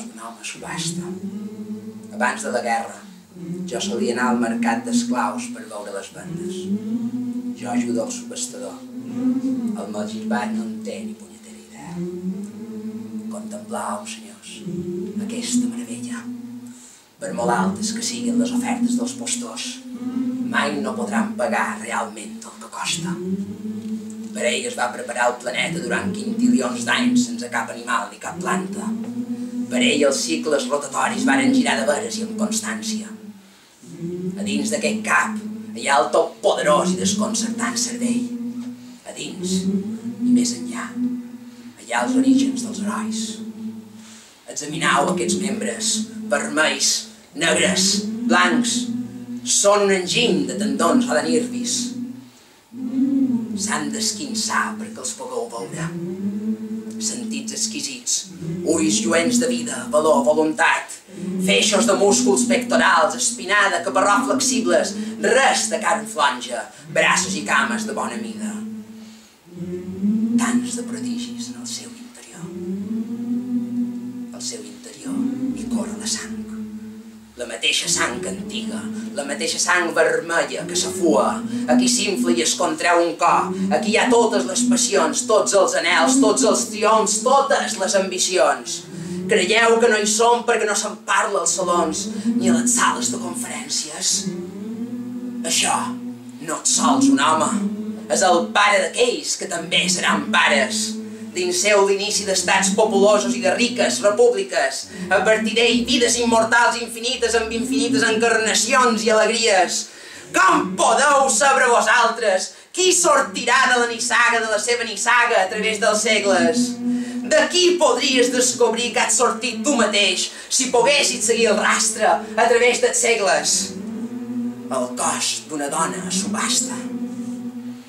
cos d'un home subhasta. Abans de la guerra, jo solia anar al mercat d'esclaus per veure les vendes. Jo ajudo el subhastador. El meu gilbat no en té ni punyetera idea. Contemplau, senyors, aquesta meravella. Per molt altes que siguin les ofertes dels postors, mai no podran pagar realment el que costa. Per ell es va preparar el planeta durant quintilions d'anys sense cap animal ni cap planta. Per ell els cicles rotatoris varen girar de veres i amb constància. A dins d'aquest cap hi ha el tot poderós i desconcertant cervell. A dins i més enllà hi ha els orígens dels herois. Examinau aquests membres, vermells, negres, blancs, són un enginy de tendons o de nervis. S'han d'esquinçar perquè els pugueu veure. Exquisits, ulls lluents de vida, valor, voluntat, feixos de músculs pectorals, espinada, caparró flexibles, res de carn flonja, braços i cames de bona mida. Tants de prodigis en el seu mateixa sang antiga, la mateixa sang vermella que s'afua. Aquí s'infla i es contreu un cor. Aquí hi ha totes les passions, tots els anels, tots els triomfs, totes les ambicions. Creieu que no hi som perquè no se'n parla als salons ni a les sales de conferències? Això no et sols un home, és el pare d'aquells que també seran pares. Dins seu l'inici d'estats populosos i de riques repúbliques. A partir d'ell, vides immortals infinites amb infinites encarnacions i alegries. Com podeu saber vosaltres qui sortirà de la nissaga de la seva nissaga a través dels segles? D'aquí podries descobrir que has sortit tu mateix si poguessis seguir el rastre a través dels segles. El cos d'una dona subhasta.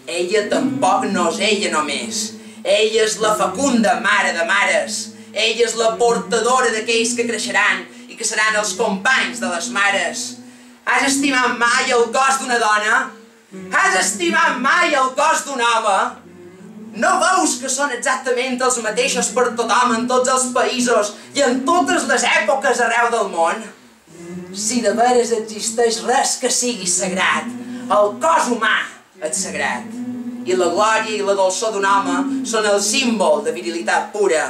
Ella tampoc no és ella només. Ella és la fecunda mare de mares. Ella és la portadora d'aquells que creixeran i que seran els companys de les mares. Has estimat mai el cos d'una dona? Has estimat mai el cos d'un home? No veus que són exactament els mateixos per tothom en tots els països i en totes les èpoques arreu del món? Si de veres existeix res que sigui sagrat, el cos humà és sagrat. I la glòria i la dolçor d'un home són el símbol de virilitat pura.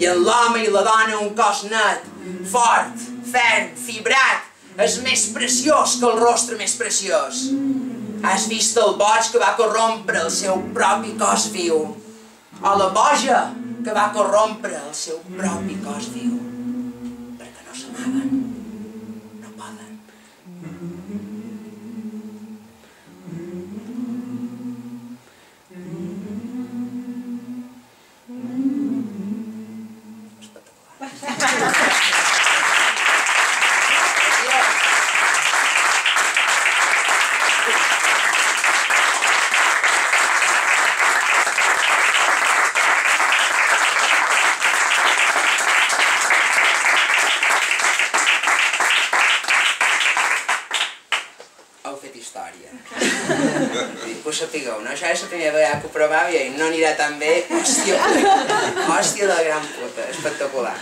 I en l'home i la dona un cos net, fort, ferm, fibrat, és més preciós que el rostre més preciós. Has vist el boig que va corrompre el seu propi cos viu? O la boja que va corrompre el seu propi cos viu? Sapigueu, no? Això és la primera vegada que ho provava i no anirà tan bé. Hòstia, hòstia de gran puta, espectacular.